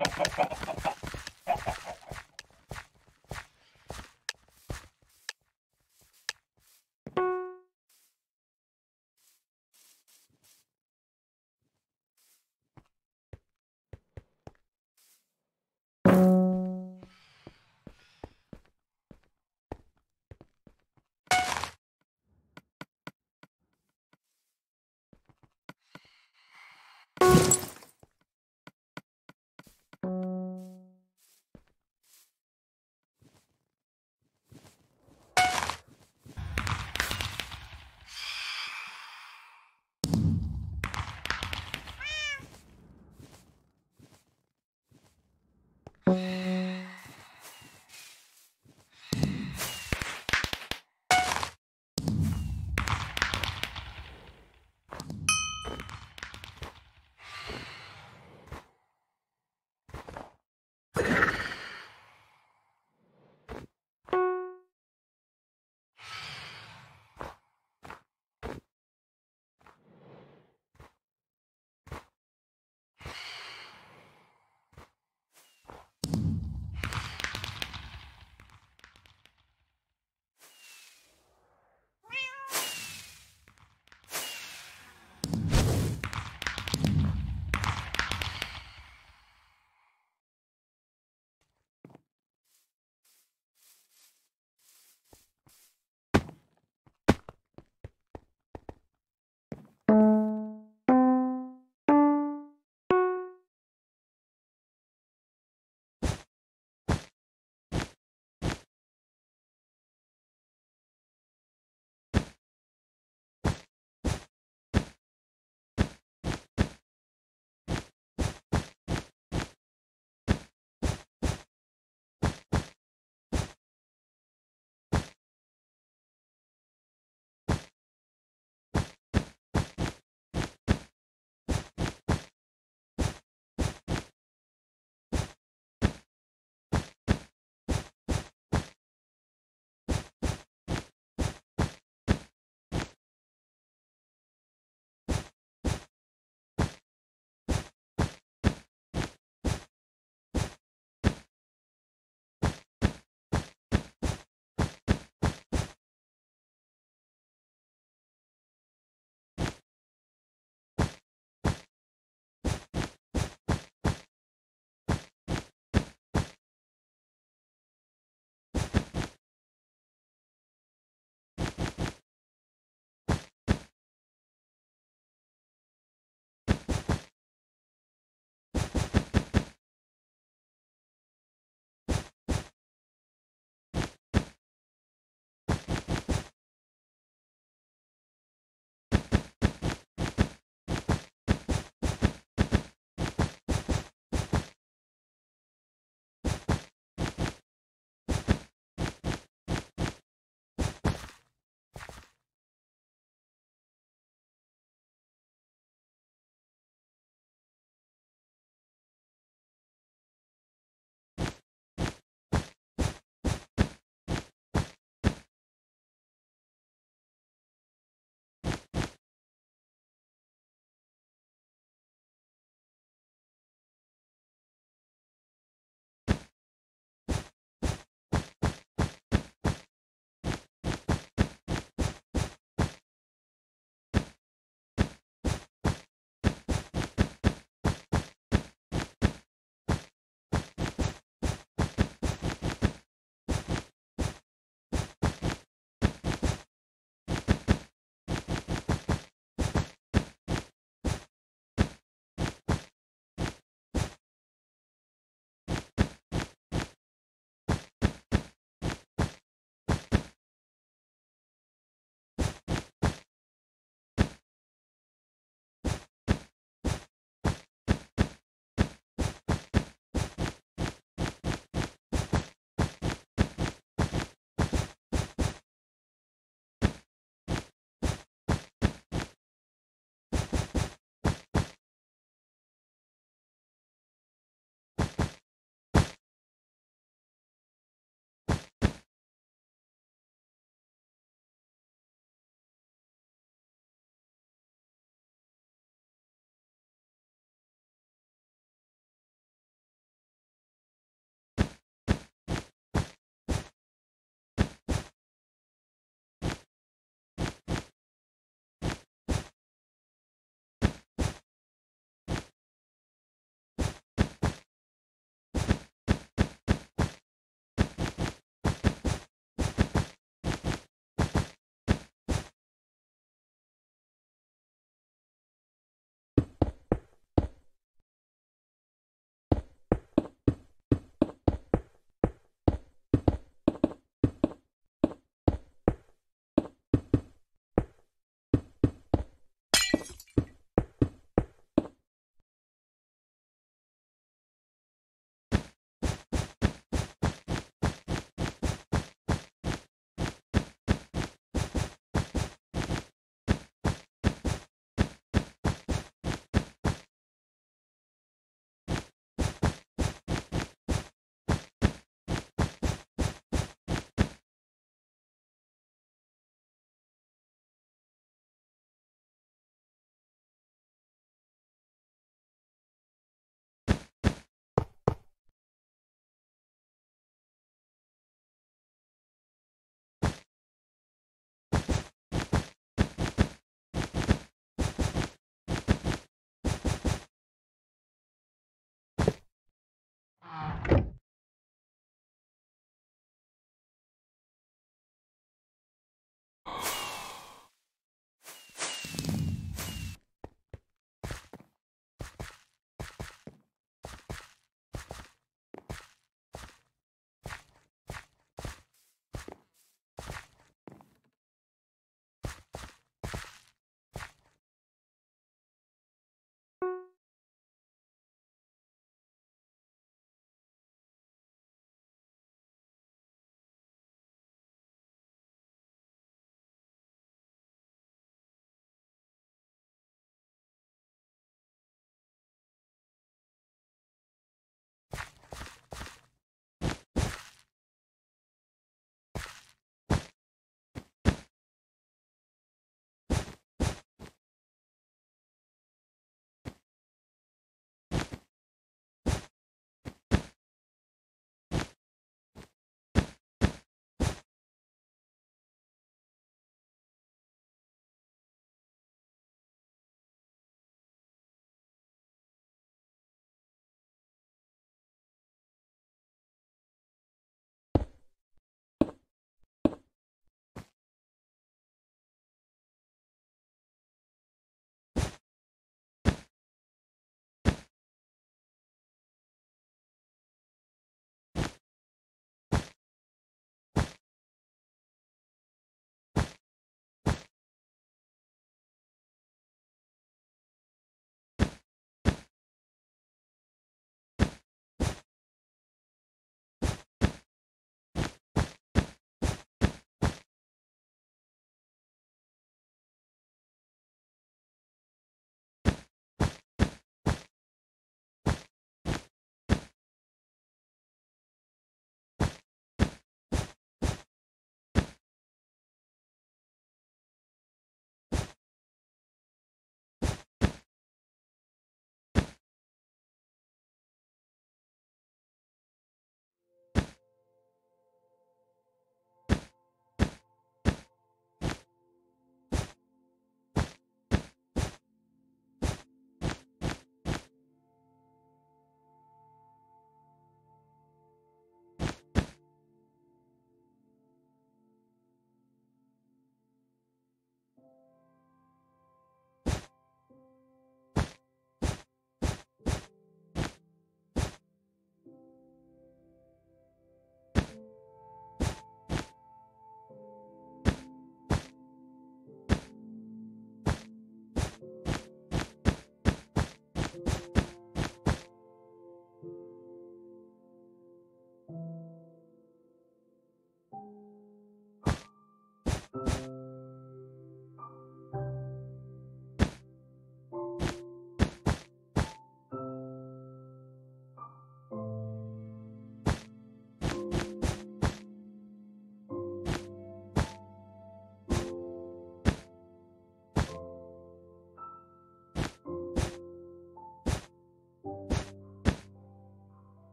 ハハハハハ。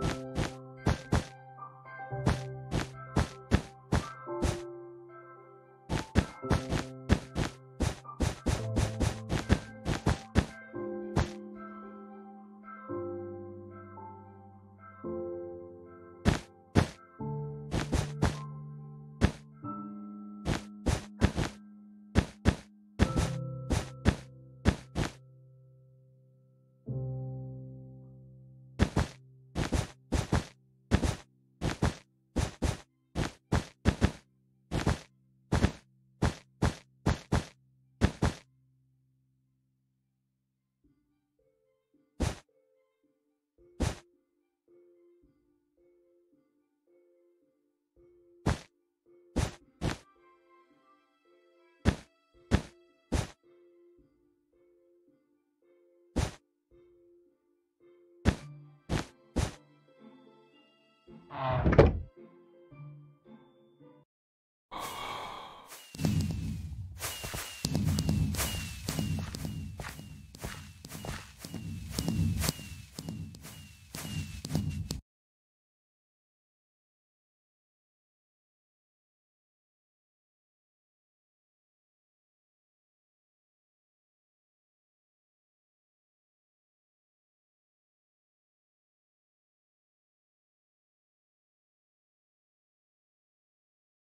Thank you. Uh,